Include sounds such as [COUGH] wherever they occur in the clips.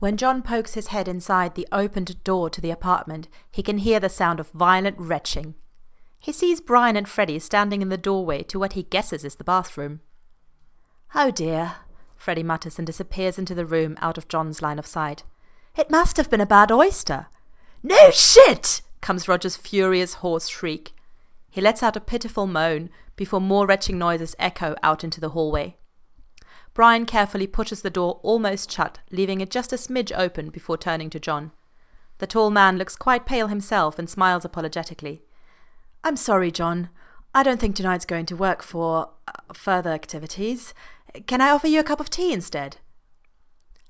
When John pokes his head inside the opened door to the apartment, he can hear the sound of violent retching. He sees Brian and Freddie standing in the doorway to what he guesses is the bathroom. Oh dear, Freddie mutters and disappears into the room out of John's line of sight. It must have been a bad oyster. No shit! comes Roger's furious hoarse shriek. He lets out a pitiful moan before more retching noises echo out into the hallway. Brian carefully pushes the door almost shut, leaving it just a smidge open before turning to John. The tall man looks quite pale himself and smiles apologetically. I'm sorry, John. I don't think tonight's going to work for uh, further activities. Can I offer you a cup of tea instead?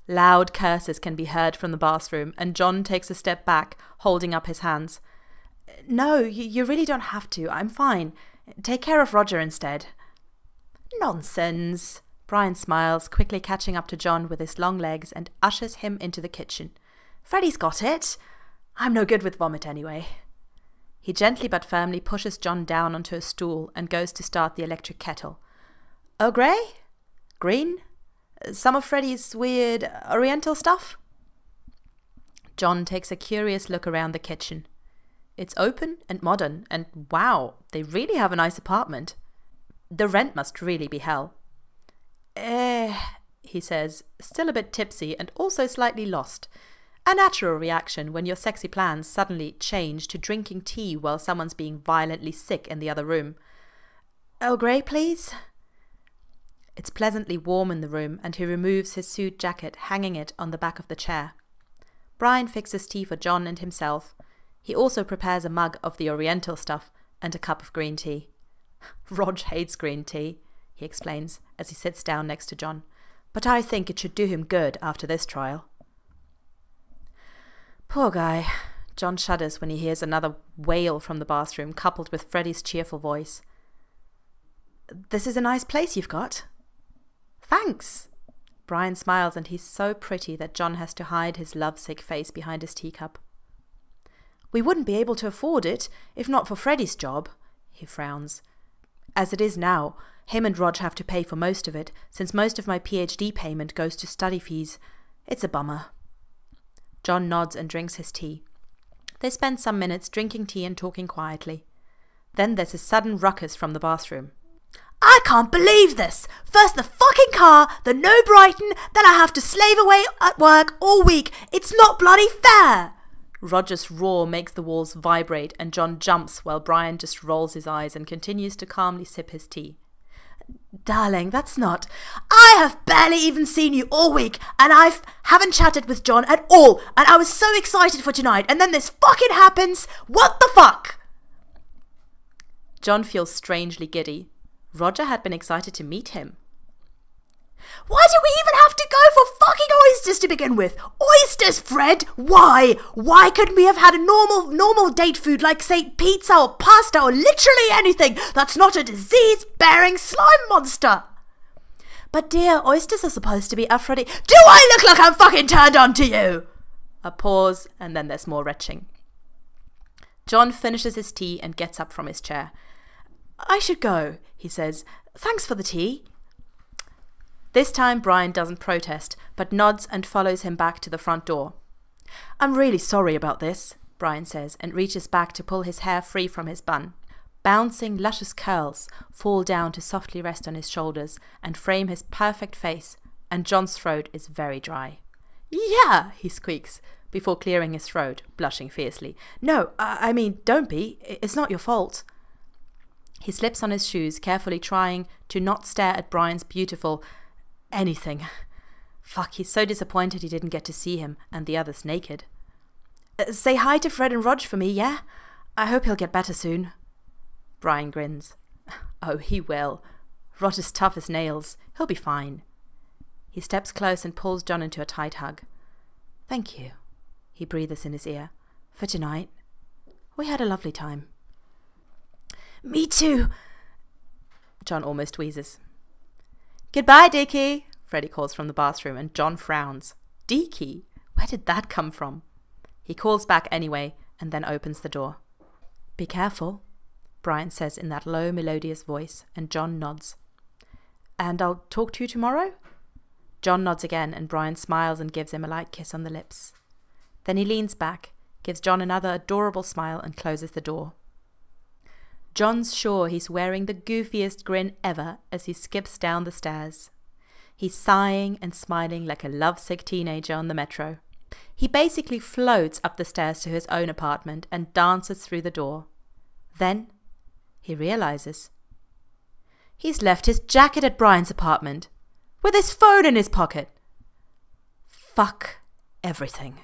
Loud curses can be heard from the bathroom, and John takes a step back, holding up his hands. No, you really don't have to. I'm fine. Take care of Roger instead. Nonsense. Brian smiles, quickly catching up to John with his long legs and ushers him into the kitchen. Freddie's got it. I'm no good with vomit anyway. He gently but firmly pushes John down onto a stool and goes to start the electric kettle. Earl Grey? Green? Some of Freddie's weird oriental stuff? John takes a curious look around the kitchen. It's open and modern, and wow, they really have a nice apartment. The rent must really be hell. Eh, he says, still a bit tipsy and also slightly lost. A natural reaction when your sexy plans suddenly change to drinking tea while someone's being violently sick in the other room. Earl Grey, please? It's pleasantly warm in the room, and he removes his suit jacket, hanging it on the back of the chair. Brian fixes tea for John and himself. He also prepares a mug of the Oriental stuff and a cup of green tea. [LAUGHS] Rog hates green tea, he explains as he sits down next to John, but I think it should do him good after this trial. Poor guy. John shudders when he hears another wail from the bathroom, coupled with Freddie's cheerful voice. This is a nice place you've got. Thanks. Brian smiles, and he's so pretty that John has to hide his lovesick face behind his teacup. We wouldn't be able to afford it if not for Freddie's job, he frowns. As it is now, him and Rog have to pay for most of it, since most of my PhD payment goes to study fees. It's a bummer. John nods and drinks his tea. They spend some minutes drinking tea and talking quietly. Then there's a sudden ruckus from the bathroom. I can't believe this! First the fucking car, then no Brighton, then I have to slave away at work all week. It's not bloody fair! Roger's roar makes the walls vibrate, and John jumps while Brian just rolls his eyes and continues to calmly sip his tea. Darling, that's not. I have barely even seen you all week, and I haven't chatted with John at all, and I was so excited for tonight, and then this fucking happens. What the fuck? John feels strangely giddy. Roger had been excited to meet him. Why do we even have go for fucking oysters to begin with? Oysters, Fred! Why? Why couldn't we have had a normal, normal date food like, say, pizza or pasta or literally anything that's not a disease-bearing slime monster? But dear, oysters are supposed to be Aphrodite. Do I look like I'm fucking turned on to you? A pause, and then there's more retching. John finishes his tea and gets up from his chair. I should go, he says. Thanks for the tea. This time Brian doesn't protest, but nods and follows him back to the front door. I'm really sorry about this, Brian says, and reaches back to pull his hair free from his bun. Bouncing, luscious curls fall down to softly rest on his shoulders and frame his perfect face, and John's throat is very dry. Yeah, he squeaks, before clearing his throat, blushing fiercely. No, I, I mean, don't be. It's not your fault. He slips on his shoes, carefully trying to not stare at Brian's beautiful anything. Fuck, he's so disappointed he didn't get to see him and the others naked. Uh, say hi to Fred and Rog for me, yeah? I hope he'll get better soon. Brian grins. [LAUGHS] Oh, he will. Rog is tough as nails. He'll be fine. He steps close and pulls John into a tight hug. Thank you, he breathes in his ear, for tonight. We had a lovely time. Me too, John almost wheezes. Goodbye, Dicky, Freddie calls from the bathroom, and John frowns. Dicky? Where did that come from? He calls back anyway, and then opens the door. Be careful, Brian says in that low, melodious voice, and John nods. And I'll talk to you tomorrow? John nods again, and Brian smiles and gives him a light kiss on the lips. Then he leans back, gives John another adorable smile, and closes the door. John's sure he's wearing the goofiest grin ever as he skips down the stairs. He's sighing and smiling like a lovesick teenager on the metro. He basically floats up the stairs to his own apartment and dances through the door. Then he realizes he's left his jacket at Brian's apartment with his phone in his pocket. Fuck everything.